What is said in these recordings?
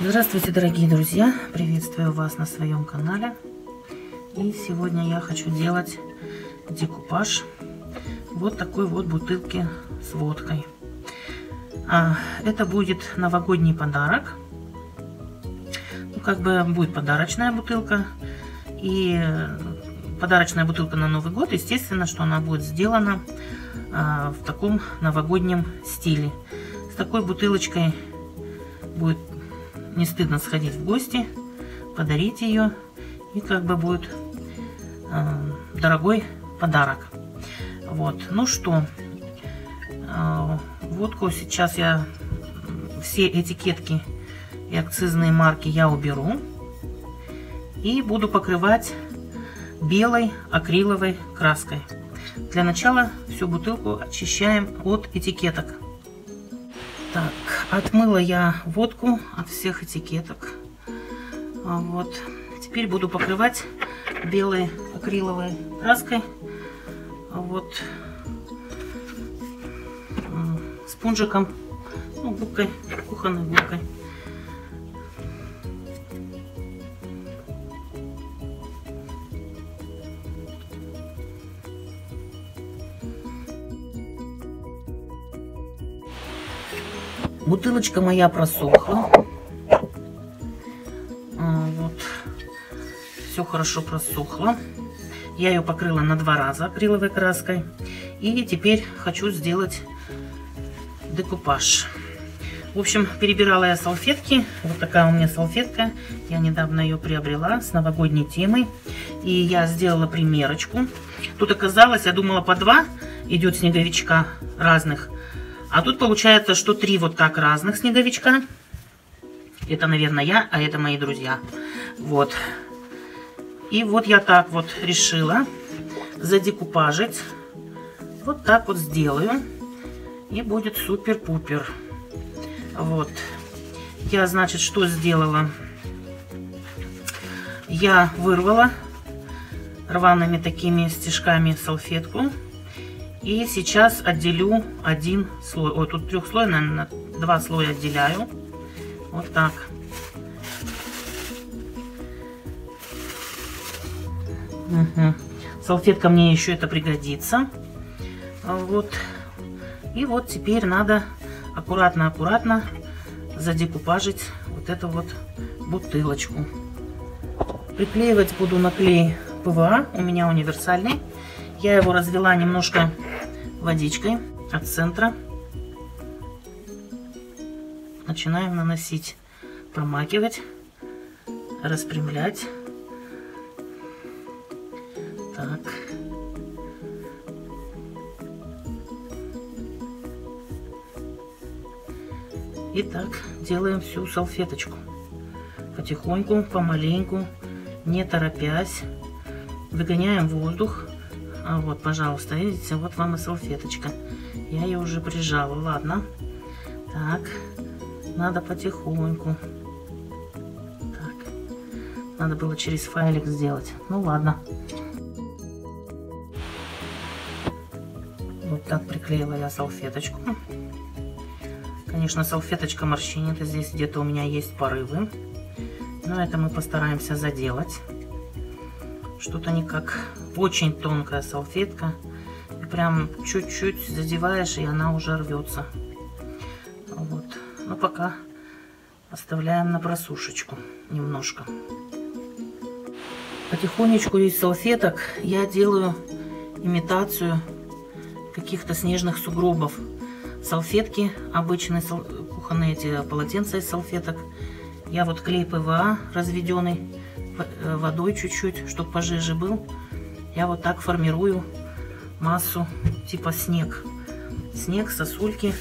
Здравствуйте, дорогие друзья! Приветствую вас на своем канале. И сегодня я хочу делать декупаж вот такой вот бутылки с водкой. А, это будет новогодний подарок. Ну, как бы будет подарочная бутылка. И подарочная бутылка на Новый год, естественно, что она будет сделана а, в таком новогоднем стиле. С такой бутылочкой будет не стыдно сходить в гости, подарить ее, и как бы будет э, дорогой подарок. Вот, ну что, э, водку сейчас я, все этикетки и акцизные марки я уберу. И буду покрывать белой акриловой краской. Для начала всю бутылку очищаем от этикеток. Так, отмыла я водку от всех этикеток. А вот. Теперь буду покрывать белой акриловой краской. А вот. Спунжиком, ну, губкой, кухонной губкой. Бутылочка моя просохла. А, вот. Все хорошо просохло. Я ее покрыла на два раза акриловой краской. И теперь хочу сделать декупаж. В общем, перебирала я салфетки. Вот такая у меня салфетка. Я недавно ее приобрела с новогодней темой. И я сделала примерочку. Тут оказалось, я думала по два идет снеговичка разных. А тут получается, что три вот так разных снеговичка. Это, наверное, я, а это мои друзья. Вот. И вот я так вот решила задекупажить. Вот так вот сделаю. И будет супер-пупер. Вот. Я, значит, что сделала? Я вырвала рваными такими стежками салфетку. И сейчас отделю один слой. Ой, тут трех слоев, наверное, два слоя отделяю. Вот так. Угу. Салфетка мне еще это пригодится. Вот. И вот теперь надо аккуратно-аккуратно задекупажить вот эту вот бутылочку. Приклеивать буду на клей ПВА. У меня универсальный. Я его развела немножко водичкой от центра. Начинаем наносить, промакивать, распрямлять. Так. И так делаем всю салфеточку. Потихоньку, помаленьку, не торопясь. Выгоняем воздух вот, пожалуйста, видите, вот вам и салфеточка. Я ее уже прижала. Ладно. Так, надо потихоньку. Так, надо было через файлик сделать. Ну ладно. Вот так приклеила я салфеточку. Конечно, салфеточка морщинит. Здесь где-то у меня есть порывы. Но это мы постараемся заделать. Что-то никак очень тонкая салфетка. И прям чуть-чуть задеваешь, и она уже рвется. Вот. Но пока оставляем на просушечку немножко. Потихонечку из салфеток я делаю имитацию каких-то снежных сугробов. Салфетки, обычные кухонные эти полотенца из салфеток. Я вот клей ПВА разведенный водой чуть-чуть, чтобы пожиже был я вот так формирую массу типа снег. Снег, сосульки.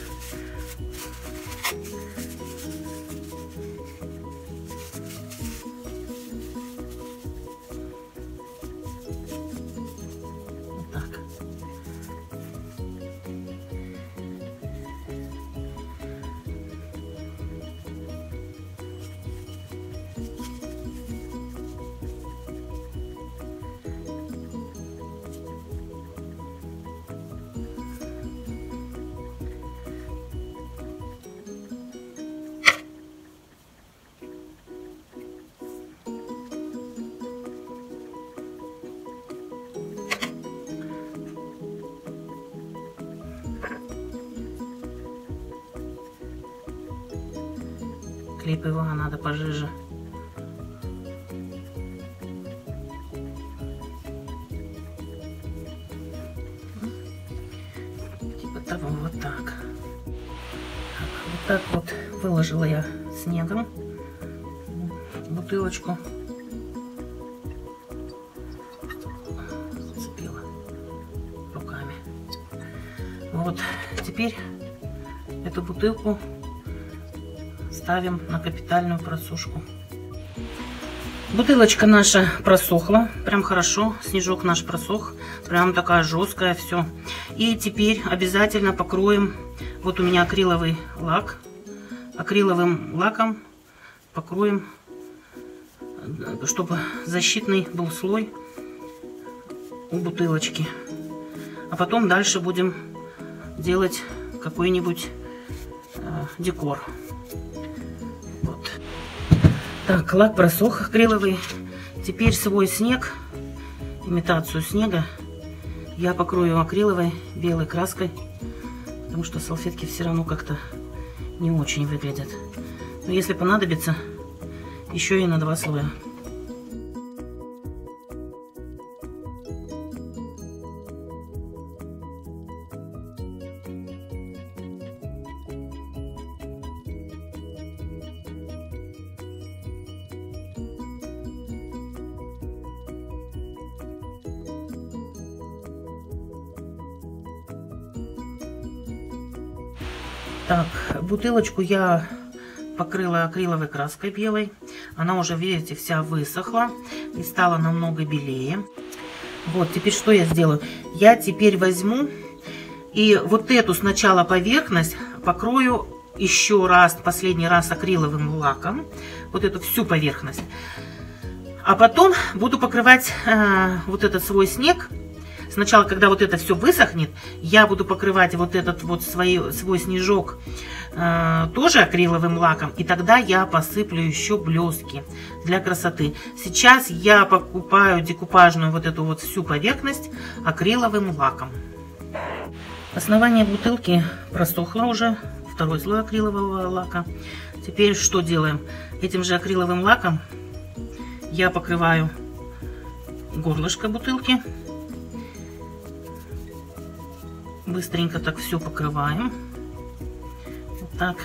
Клей ПВА надо пожиже. Типа того, вот так. Вот так вот выложила я снегом бутылочку. Лепила руками. Вот, теперь эту бутылку ставим на капитальную просушку. Бутылочка наша просохла, прям хорошо, снежок наш просох, прям такая жесткая, все. И теперь обязательно покроем, вот у меня акриловый лак, акриловым лаком покроем, чтобы защитный был слой у бутылочки. А потом дальше будем делать какой-нибудь э, декор. Так, лак просох акриловый. Теперь свой снег, имитацию снега, я покрою акриловой белой краской, потому что салфетки все равно как-то не очень выглядят. Но если понадобится, еще и на два слоя. Так, бутылочку я покрыла акриловой краской белой. Она уже, видите, вся высохла и стала намного белее. Вот, теперь что я сделаю? Я теперь возьму и вот эту сначала поверхность покрою еще раз, последний раз акриловым лаком. Вот эту всю поверхность. А потом буду покрывать э, вот этот свой снег Сначала, когда вот это все высохнет, я буду покрывать вот этот вот свой, свой снежок э, тоже акриловым лаком. И тогда я посыплю еще блески для красоты. Сейчас я покупаю декупажную вот эту вот всю поверхность акриловым лаком. Основание бутылки просохло уже. Второй слой акрилового лака. Теперь что делаем? Этим же акриловым лаком я покрываю горлышко бутылки. Быстренько так все покрываем. Вот так.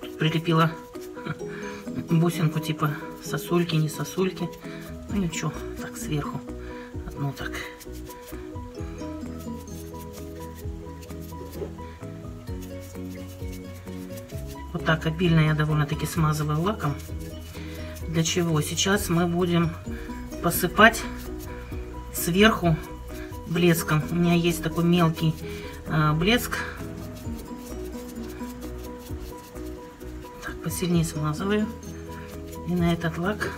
Тут прилепила бусинку типа сосульки, не сосульки. Ну ничего, так сверху. Одну так. Вот так обильно я довольно-таки смазываю лаком. Для чего? Сейчас мы будем посыпать сверху блеском. У меня есть такой мелкий э, блеск. Так, посильнее смазываю. И на этот лак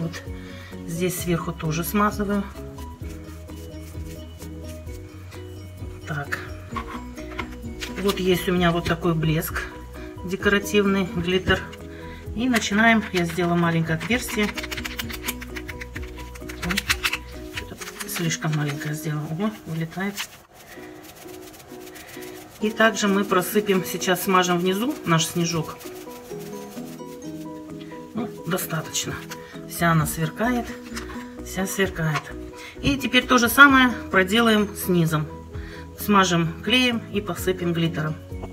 вот здесь сверху тоже смазываю. Так. Вот есть у меня вот такой блеск декоративный глиттер. И начинаем. Я сделала маленькое отверстие. Слишком маленькое сделала. Ого, вылетает. И также мы просыпем, сейчас смажем внизу наш снежок. Ну, достаточно. Вся она сверкает. Вся сверкает. И теперь то же самое проделаем снизу. Смажем клеем и посыпем глиттером.